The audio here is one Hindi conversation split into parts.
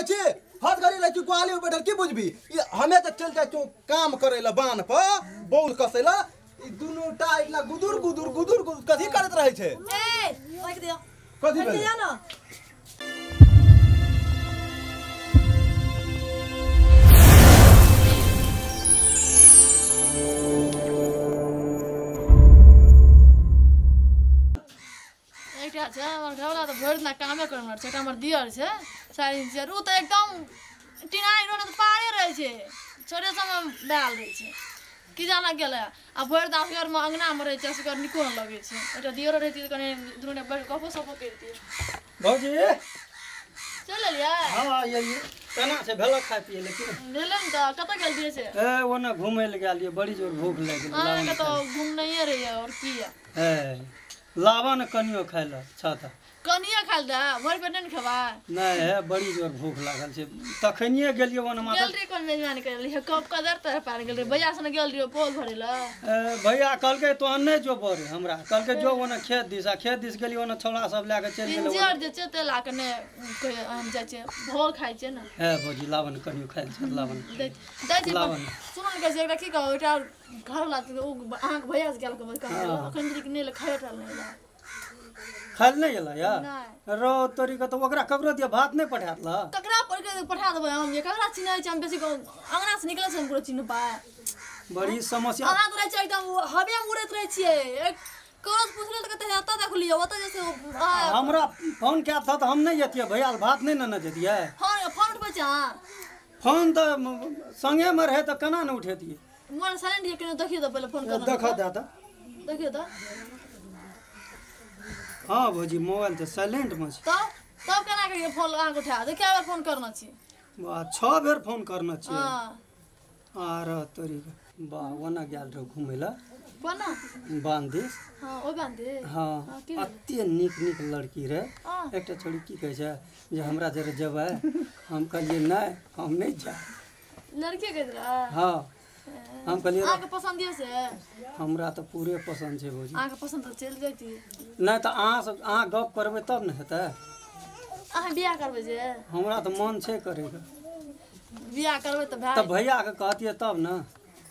रहै छी हर घड़ी रहै छी कुआली में बैठल की बुझबी? ई हमें तऽ चल जाइ छौ काम करे ला बान पर बौल कसै ला ई दुनू टा इला गुदुर गुदुर गुदुर गुदुर कथी करैत रहै छै? ए रख दियो। कथी भेलै? ना। एकटा छै हमर घरवाला तऽ भरि दिना कामे करमे छै एकटा हमर दियर छै। उ तऽ एकदम टिनाइ रोड तऽ पारे रहै छै छोटे समय डाल रहै छै की जाना गेलै आ भरि दिन असगरमे अङ्गनामे रहै छै असगर नीको नहि लगै छै एकटा दियरो रहती तऽ कनि दुनू बैठ गपो सपो करितियै भौजी चल लेलियै हाँ ये केना छै भेलक खाय पिए लेकिन भेलै ने तऽ कतऽ गेल दियै से ए ओने घूमय लए गेल ये बड़ी ज़ोर भूख लागि गेल अहाँके तऽ घूमनाइए रहियै आओर की ए ने कनियो खाय लए छत कनिए खाइ दे पेट नहि ने खेबै नहीं है बड़ी ज़ोर भूख लागल छै। तखनिए गेलियै ओने माता गेल रही कोन मेजबानी करे रही कब कदर तरह पार गेल रही भैया से गेल रही पोल भरे ला। भैया कहलकै तो नहि जो बड़े हमरा। कहलकै जो ओने खेत दिस खेत दिस गेलियै ओने छौड़ा सब लए के चलि गेलै इंजर जे छै ते ला ने हम जाइ छै भोग खाइ छै ने। हे भौजी लावन कनियो खाय लए छै लावन दै दै लावन सुन ने कहै छै एकटा की घर ला ओ अहाँके भैया गेल के कहै हाँ। अखन जे कि नहि खाइ रहल नहीं ला खाय लए नहि गेला। या रो तोरी के तऽ ओकरा ककरो दिया भात नहि पठात ला। ककरा पर के पठा देबै हम ये ककरा चिन्है हम बेसी अंगना से निकलै हम पूरा चिन्ह पाए बड़ी समस्या। अहाँ तो रहै एकदम में उड़ैत रहै छियै। एक ककरो से पूछले तऽ कहते एतऽ देख लियो ओतऽ जैसे हमरा फ़ोन कए था तऽ हम नहीं जतियै भैया भात नहि ने जतियै। फ़ोन फ़ोन छै फ़ोन म- संगे में रहे तऽ केना ने उठेतियै? मोबाइल साइलेंट ये कने देखियो तऽ पहिले फ़ोन करना देख दे तऽ। देखियो तऽ। हाँ भौजी मोबाइल तऽ साइलेंट में छै। तब तब केना करिए फ़ोन अहाँके उठा दे क्या बार फ़ोन करना छी। वाह छः बेर फ़ोन करना छियै। हाँ। आर तोरी वाह ओना गेल रहो घुमै लए। कोना? बाँध दिस हाँ ओ बांधे हाँ हाँ, की अते नीक नीक लड़की रहे। हाँ। एकटा छोड़ी की कहै छै जे हमरा जरे जेबै हम कहलियै नहीं हम नहीं जाए लड़के के रहा हाँ। हम कहलियै अहाँके पसंद ये से। हमरा तऽ पूरे पसन्द छै भौजी। अहाँके पसंद तऽ चलि जैती नहीं तऽ अहाँ सब अहाँ गप करबै तब ने हेतै। अहाँ बियाह करबै जे? हमरा तऽ मन छै करैके। बियाह करबै तऽ भाय। तऽ भैया के कहतियै तब ने।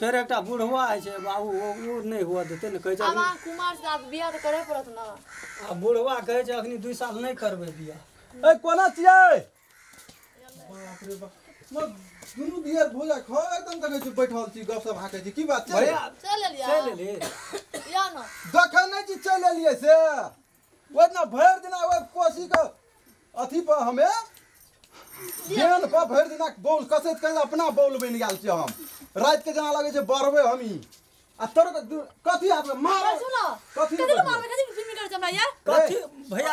फिर एकटा बुढ़वा होइ छै बाबू ओ ओ नहि हुआ देतै ने। कहै छै अब कुमार से आब बियाह तऽ करे पड़त ना। आ बुढ़वा कहै छै अखनी दुइ साल नहीं करबै बियाह। ए कोना छियै? बाप रे बाप म दुनू दियर भोजा खा एकदम देखै छी बैठल छी गप सब हाकै छी। की बात छै? चल एलियै चलि एली या ना। देखै नहि छी चलि एलियै से। भरि दिना कोसी के अथी पर हमें पर भरि दिना बौल कसैत कसैत अपना बौल बनि गेल छी हम। राति के जेना लगै छै बढ़बै हम ई। आ तोर कथी मार सुनो कथी कथी कथी फिल्मी हमरा यार कथी भैया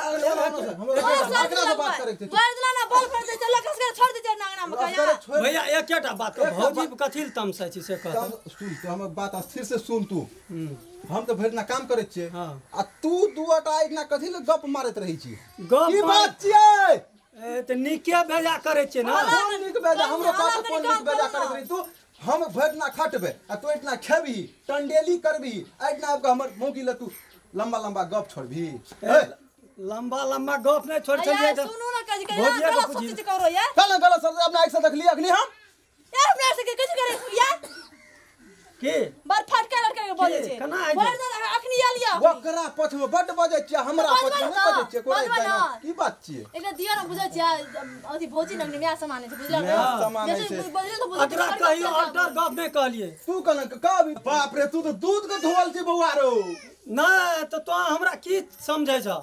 से बात करै छै दिला ना बॉल फेर दे चल कस के छोड़ दे नांगना में का यार भैया एकेटा बात कह भौजी कथी ले तमसाइ छी से कह सुन तू हमर बात स्थिर से सुन तू हम्म, हम भरि दिना काम करै छियै हाँ आ तू दुआटा एकना कथी ले गप मारैत रहै छी गप की बात छियै ए तऽ नीके भेजा करै छियै ने नीक बेजा हमरो पास कोन नीक बेजा करू करैत रही तू हम भरना खटबे आ तू इतना खेबी टंडेली करबी आइना आपका हमर मौकी ल तू लंबा लंबा गप छोड़बी लंबा लंबा गप नहीं छोड़ छै सुनू सुनो ना कज के भौजिया यार के गलत करो यार चल चल सर अपना एक से देख लिया अखनी हम? यार अपना से कुछ करे यार की? बार फटका लड़का के बोले छै। कना आइ आ ओकरा पछ में बड बजे छियै हमरा पछ में बजै छियै कोई बजबै की बात छियै? एकरा दिया ना बुझै छियै अथी भौजी नगनी म्या सामान छै बुझल ना सामान छै। अकरा कहियो अल्टर गप में कहलिए तू कन कहबी? बाप रे तू तो दूध के धोवल छी बौआ रो ना तो तो हमरा की समझै छ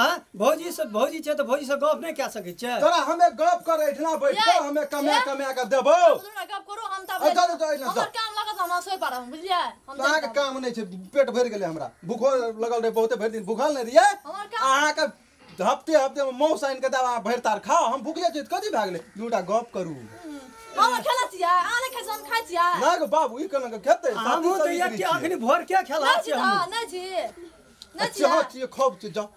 हाँ? भौजी से भौजी छै तऽ भौजी से गप नहीं कए सकै छै। तोरा हमें गप कर एठना बैठ हमें कमा ये। के देबो। ना गप करो हम त जाओ, जाओ, हमर काम लागत हम सोइ पारब बुझलियै हम तो अहाँके काम नहि छै पेट भरि गेलै हमरा। भूखो लगल रहे बहुते भरि दिन भूखल नहि रहियै हमर काम अहाँके हफ़्ते हफ़्ते में मौस आनि के देब अहाँ भरि तार खाओ। हम भूखले छी कथी भए गेलै? दूटा गप करू। हम खेला छियै खाइ छी हम खाइ छियै। ना गो बाबू ई केना के खेतै? हमहूँ तऽ एक के अखनी भोर के खेला छी छियै नहि छी। छी अच्छा हाँ छियै खब छियै जाओ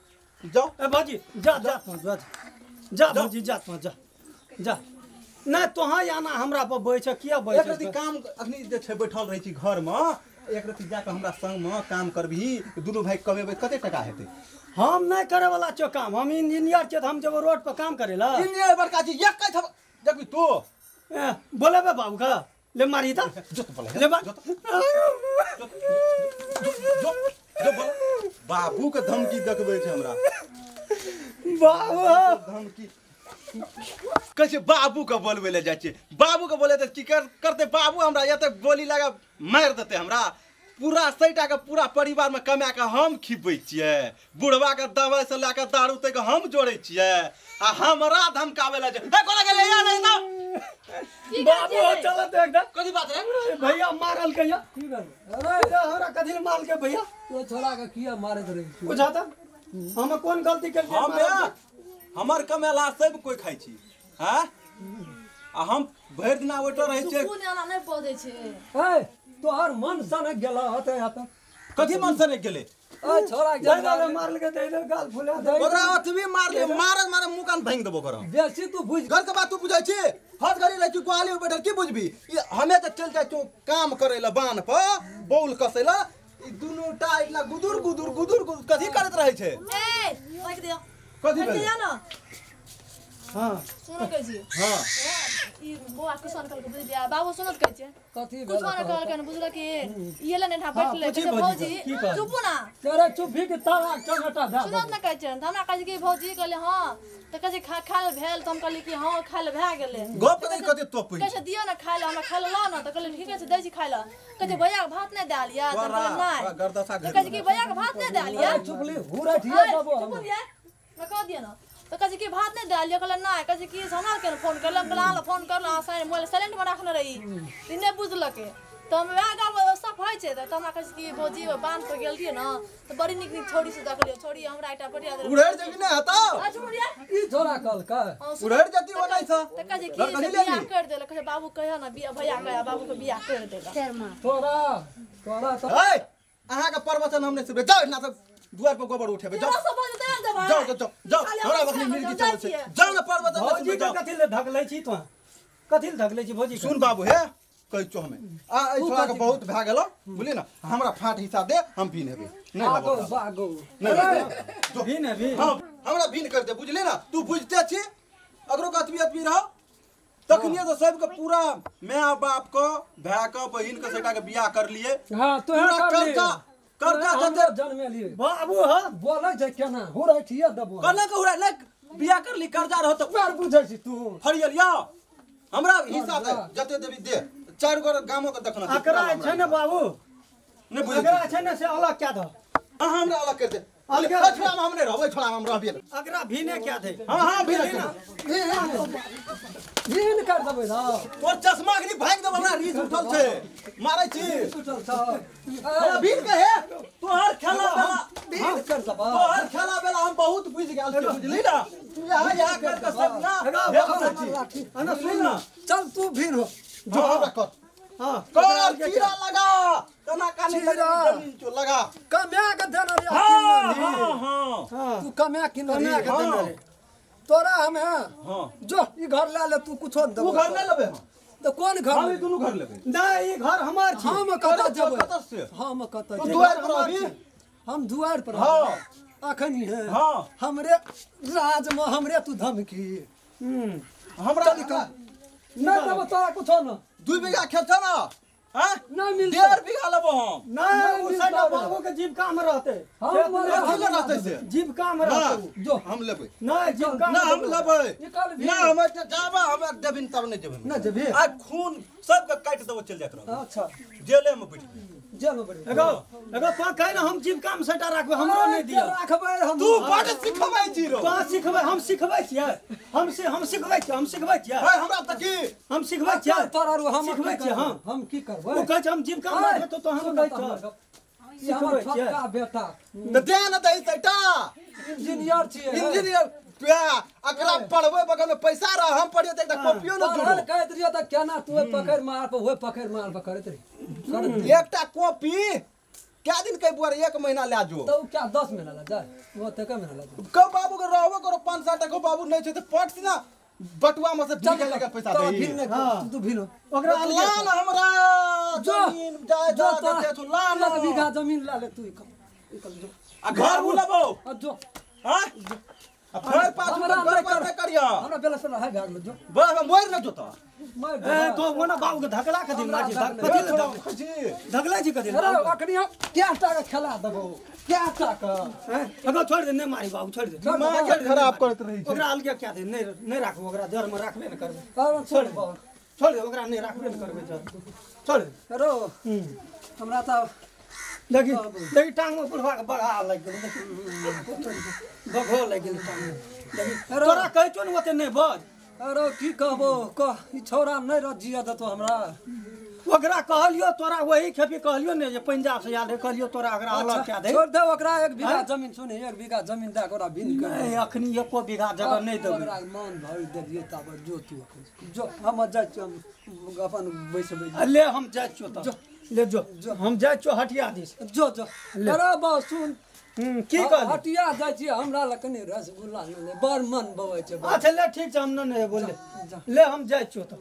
जाओ। ए जा जा। जा जा जा जा जा। नहीं तोहाँ आना हमरा पर बैठ किया एक बैठ रति काम अखनी जे छै बैठल रहै छी घर में एक रति जाके हमरा संगमे काम करबही दुनू भाई कमेबै कते टका हेतै? हम नहीं करे वाला छो काम हम इंजीनियर छे हम जब रोड पर काम करेला इंजीनियर बड़का चीज़ एक कह देखबी तू। ए, बोले बे बाबू का ले मारी ता जो तो बोले ले बा जो जो जो बाबू के धमकी देखे छै हमरा। बाबू। धमकी। कैसे बाबू के बोलबे ले जाइ छियै। बाबू के बोले तऽ की कर करते? बाबू हमरा ये गोली लगा मार देते हमरा। पूरा सैटा के पूरा परिवार में कमा के हम खिबै छियै। बुढ़वा के दवाई से लए के दारू तक हम जोड़ै छियै। आ हमरा धमकावे ला छै ए, कोना गेलै या नहीं ना बाबू चल देख दे कथी बात रे? भैया मारल के या हमरा कथी ले के भैया? तो छोड़ा के किया मारैत रहै बुझा ता हम कौन गलती कर हम हमर कमेला सब कोई खाइ छी। हाँ? आ हम भरि दिना ओइटो रहै छियै। सुकून एना नहीं पौधे छै। ए तोहर मन सनक गेल हते हते कथी मन से गेलै? के दे दे मारल के दे दे गाल फुला दे। ओकरा अथवी मार ले मारे मारे मुँह भाँग देबो कर बेसी तू बुझ घर के बात तू बुझै छी? हद घड़ी रह छी कुआली में बैठल की बुझबी? ई हमें तऽ चल जाइ छौ काम करे ला बान पर बौल कसै ला। ई दुनू टाइट ला गुदुर गुदुर गुदुर गुदुर कथी करैत रहै छै? ए राख दियो। कथी भेलै? हाँ। सुनो कहै छी। हाँ। ई बौआ किसान कल के बाबू सुनत कहै कथी कुछ ना कि कहै भौजी? चुप ना। तेरे चुप के तारा टमाटा दे सुनत ना कहै छै हमरा कहै कि भौजी कहले हाँ त कहै खा खाल भेल त हम कहली कि हाँ खाल भए गेलै। गप कथी कथी तोपै कहै दियो ना खाय ला हमरा खाय ला ला त कहले ठीके छै दै छी खाय ला कहै भैया के भात नहीं दे लिया त तोरा कहले तोरा नहीं। गरदसा कहै कि भैया के भात नहीं दे लिया अरे चुप ठिया कह दिया ना। तो कहै कि भात नहीं दे लिया कहले नहीं कि हमरा के फ़ोन करले हम फ़ोन करला साइड मोबाइल साइलेंट में रखने रही। ई नहीं बुझलके तो हम वएह गाँव होइ छै त हमरा कि भौजी बाँध पर गेल ना तो बड़ी निक निक छोड़ी से देखलियो छोड़ी हमरा एकटा पटिया दे जेबी नै हतौ ई छोरा कल का। हाँ, छ त कहै कि बियाह कर देला कहै बाबू कहियो ना बियाह भैया कहिया बाबू के बियाह कर देला। तोरा तोरा तो ए अहाँ के प्रवचन हम नै सुनबे जाउ ना सब। दुआर पर गोबर उठेबे देबै जाउ जाउ जाउ हमरा बखनी मिर्गी चलै छै जाउ ना प्रवचन नै भौजी के कथी ले धकलै छी तो कथी ले धकलै छी भौजी के? सुन बाबू हे कहै छौ हमें आ एहि छोड़ा के बहुत भए गेलो बुझली ना हमरा फाट हिस्सा दे हम पी नेबे नहि लेबो बागो नहि भी ने भी हाँ हमरा भिन कर दे बुझली ना तू बुझते छी अगरो के अतबी अतबी रहो तखनिए तो सबके पूरा माय बाप को भाय के बहिन के सेटा के बियाह कर लिए हाँ तो कर कर्जा जते जन्मे ली बाबू ह? बोले जे केना हुरे ठिया दबो? कने के उड़ा नहीं बियाह कर ली कर्जा रहो तो। बुझै छी तू। फरियल या। हमरा हिस्सा दे जते देबी दे। चार गो गामो के देखना अकरा छै ने बाबू। ने बुझै अकरा छै। ने से अलग क्या द हाँ हमरा अलग कर दे। अलग छोड़ा हम नहीं रहबै छोड़ा हम रहबे अकरा भी ने क्या दे हाँ हाँ भी ना। हीन कर देबै ना तोर चश्मा के भाग देब हमरा रीस उठल छै। मारै छी। टूटल छ। हमरा भीड़ के हे तोहर खेला बेला हीन कर देबा। तोहर खेला बेला हम बहुत बुझ गेल छी बुझली ना? तू यहाँ यहाँ कर के सब ना हे छी अना सुन ना। चल तू भीड़ हो। जो हमरा कर हाँ कर कीड़ा कानी लगा कमे के देना रे हाँ हाँ हाँ हाँ। तू कमे के कमे के देना रे। तोरा हमें हाँ। जो ई घर ले ले तू कुछो न तू घर नहीं लेबे हम तो कोन घर हम लेबै? घर लेबे। नहीं ये घर हमार छी। हम कतऽ जेबै? से? हम कतऽ तू जेबै? दुआर पर अभी हम दुआर पर हाँ। अखन है। हाँ। हमरे राज में हमरे तू धमकी। हम्म। हमरा नहीं देबो तोरा कुछो न। दू बीघा खेत ना? हाँ? ना मिल डेढ़ बीघा लेबो हम। ना उ साइड बाबू के जीव में रहते। हम खेत में मरे कथी ले रहतै से। जीव काम रहते। जो हम लेबै। जीव काम ना हम लेबै। निकाल भी। ना हम जाबा हम देबिन तब देबिन ना जेबे। आ खून सबके काट देबो चल जात रहो अच्छा। जेले में बैठ जेल बड़ी एगो एगो तो कहे ना हम जीविका में सेटा राखबे हमरो नहीं दियो। राखबै हम तू बड सिखबै छी रो तो सिखबै हम सिखबै छियै। हम से हम सिखबै छियै हम सिखबै छियै। है हमरा त की? हम सिखबै छियै। तोरा रू हम सिखबै छियै हम। हम की करबै? ओ कहै हम जीविका में राखबे तो तो हम कहै छै ई हमर छोटका बेटा। त दे न दई तैटा इंजीनियर छियै। इंजीनियर। अकरा पढ़बै बगल में पैसा रह हम पढ़ियो त एकटा कॉपियो न पढ़ल जुड़ो कहैत रहियो त केना तू पकड़ मार पर होय पकड़ मार पर करैत रही। एकटा कॉपी? क्या दिन के बुआर एक महीना ला जो। तो क्या दस महीना लग जाए वो तक महीना लग जाए कब बाबू के रहबो करो पाँच साल तक बाबू नहीं छै त पढ़ ना बटुआ में से भीगे लगे पैसा तो दे भिन हाँ। तू भिनो ओकरा अलगे हमरा ज़मीन जायदाद जो देते तू एक बीघा ज़मीन ला ले तू आ घर बुलाबो। अब जो। हाँ? फेर पाछू हमरा घर पर करिया। हमरा बेला से है भाग लो जो बस मोर न जोता। मैं ए तो वो ना बाबू के धकला के दिन लाजी कथी ले थोड़ा धक- धकला जी के दिन अरे अखनी क्या टाका खेला देबो? क्या टाका अगर छोड़ दे नहीं मारी बाबू छोड़ दे। दिमाग के खराब करत रही छै। ओकरा अलगे क्या दे नहीं नहीं राखू ओकरा जड़ में राखबे न करबे। छोड़ दो छोड़ दे ओकरा नहीं राखबे न करबे छोड़ दे। अरे हमरा तो देखी देखी टांग में बुढ़वा के बढ़ा लग गेल बघो लग गेल टांग में तोरा कहै छौ न ओते नहीं बज? अरे की कहबो? कह ई छौरा नहीं रह जिया देतो हमरा। ओकरा कहलियो तोरा वही खेपी कहलियो ने जे पंजाब से आयल रहे कहलियो तोरा ओकरा अलग क्या दे। छोड़ दे ओकरा एक बीघा ज़मीन सुनी एक बीघा ज़मीन दे ओकरा बिन कर नहीं अखनी एको बीघा जगह नहीं देबै। ओकरा मान भरि देलिए तब जो तू जो हम जाइ छी हम अपन बैसबै ले हम जाइ छियो त ले जो हम जाए छो हटिया दिस जो जो। अरे बा सुन। हम्म, की कहली? हटिया जाए छी हमरा लकने कनी रसगुल्ला ले बड़ मन बवे छै अच्छा ले ठीक छै हम न बोले ले हम जाए छो त।